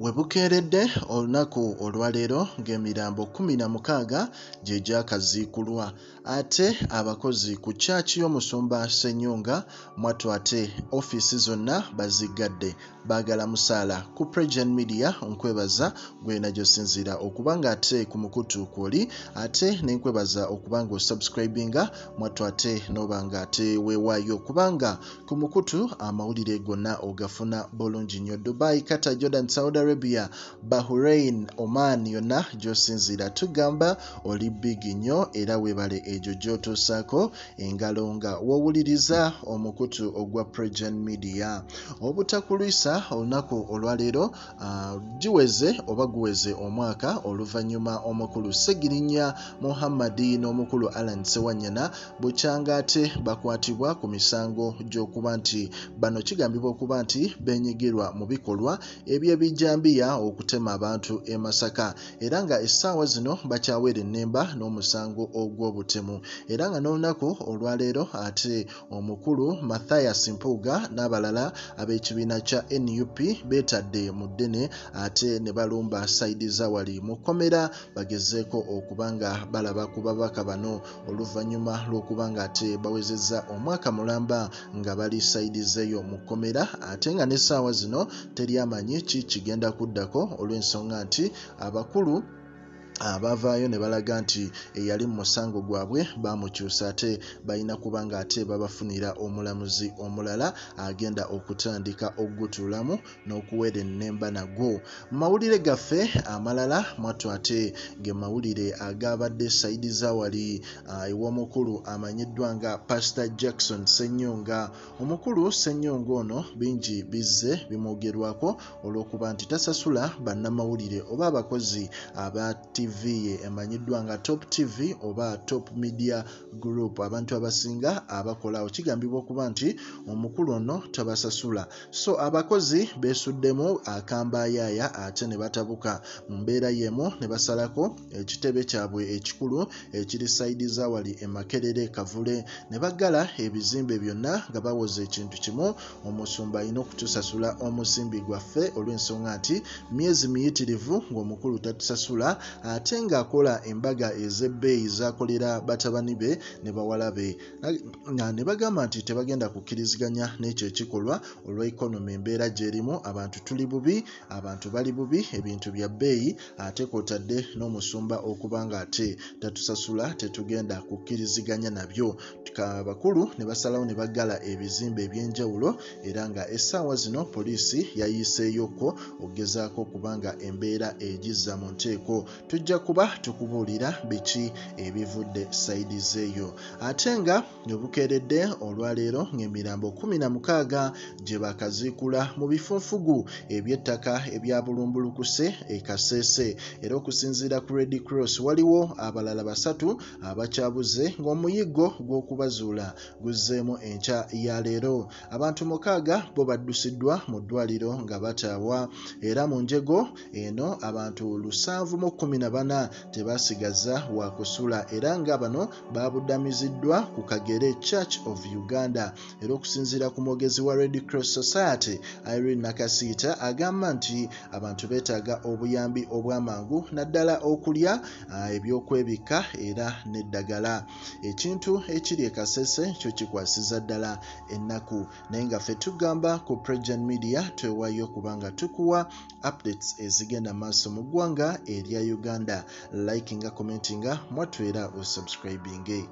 we bukeeredde olunaku olwaleero ng'emirambo 16 gye gyakaziikulwa. Ate abakozi ku kyaki y'omusumba ssenyonga mwattu ate ofiisi zonna baziggadde. Baagala musaala ku pregen media nkwebaza gwena gy'osinziira okuba nga ate ku mukutu kwoli ate ne nkwebaza okuba nga osubscribinga mwattu ate n'oba nga ate weewaayo kubanga ku mukutu amawulire gonna ogafuna bulungi nnyo. Dubai kata jordan saudi arabia bahrain oman yonna gy'osinziira tugamba oli big nnyo era weebale egyo gy'otuusaako engalo nga wowuliriza omukutu ogwa pregen media. Obutakulwisa olunaku olwaleero uh, giweze oba guweze omwaka oluvannyuma omukulu segirinnya muhammadi n'omukulu alan sewanyana bukyanga ate bakwatibwa ku misango gy'okuba nti bano kigambibwa okuba nti benyigirwa mu bikolwa ebyebijambiya okutema abantu e masaka. Era nga essaawa zino bakyaweera ennemba n'omusango ogw'obutemu. Era nga n'olunaku olwaleero ate omukulu matthias mpuuga n'abalala ab'ekibiina kya nup beetadde mu ddene ate ne balumba saidi zawali mu kkomera bagezeeko okuba nga balaba ku babaka bano. Oluvannyuma lw'okuba nga ate bawezezza omwaka mulamba nga bali saidi zeeyo mu kkomera ate nga n'essaawa zino teri amanyi ki kigenda kuddako olw'ensonga nti abakulu abavaayo ne balaga nti eyali mu musango gwabwe bamukyusa ate balina kuba nga ate babafunira omulamuzi omulala agenda okutandika okugutuulamu n'okuweera ennemba nagwo. Mu mawulire gaffe amalala mwattu ate ge mawulire agabadde saidi zawali ew'omukulu amanyiddwa nga pastor jackson ssenyonga. Omukulu ssenyonga ono bingi bizze bimwogerwako olw'okuba nti tasasula bannamawulire oba abakozi aba tv ye emanyiddwa nga top tv oba top media group. Abantu abasinga abakolawo kigambibwa okuba nti omukulu ono tabasasula. So abakozi beesuddemu akambayaaya ate ne batabuka. Mu mbeera y'emu ne basalako ekitebe kyabwe ekikulu ekiri saidi zawali emakerere kavule. Ne baggala ebizimbe byonna nga bawoza ekintu kimu. Omusumba alina okutusasula omusimbi gwaffe olw'ensonga nti myezi miyitirivu ng'omukulu tatusasula ate ng'akola embaga ez'ebbeeyi zakolera batabani be ne bawala be. Ne bagamba nti tebagenda kukkiriziganya n'ekyo ekikolwa olwa ikonomi embeera gy'erimu abantu tuli bubi abantu bali bubi ebintu bya bbeeyi ate kwotadde n'omusumba okuba nga ate tatusasula tetugenda kukkiriziganya nabyo. Abakulu ne basalawo ne baggala ebizimbe eby'enjawulo era nga essaawa zino poliisi yayiiseeyoko okugezaako okuba nga embeera egizza mu nteeko. Tujja kuba tukubuulira biki ebivudde saidi zeeyo. Ate nga obukeeredde olwaleero ng'emirambo 16 gye bakaziikula mu bifunfugu eby'ettaka ebya bulumbulukuse e kaseese era okusinziira ku red cross waliwo abalala basatu abakyabuze ng'omuyiggo gw'okubazuula guzzeemu enkya ya leero. Abantu mukaaga bo baddusiddwa mu ddwaliro nga bataabwa era mu njego eno abantu 714 tebasigaza wa kusula era nga bano babuddamiziddwa ku kagere church of uganda. Era okusinziira ku mwogezi wa red cross society irene nakasiita agamba nti abantu beetaaga obuyambi obw'amangu naddala okulya ebyokwebikka era n'eddagala. Ekintu ekiri ekasese kyo kikwasiza ddala ennaku. Naye nga ffe tugamba ku pregen media twewaayo okuba nga tukuwa updates ezigenda maaso mu ggwanga erya uganda likinga commentinga mwattu era osubscribinge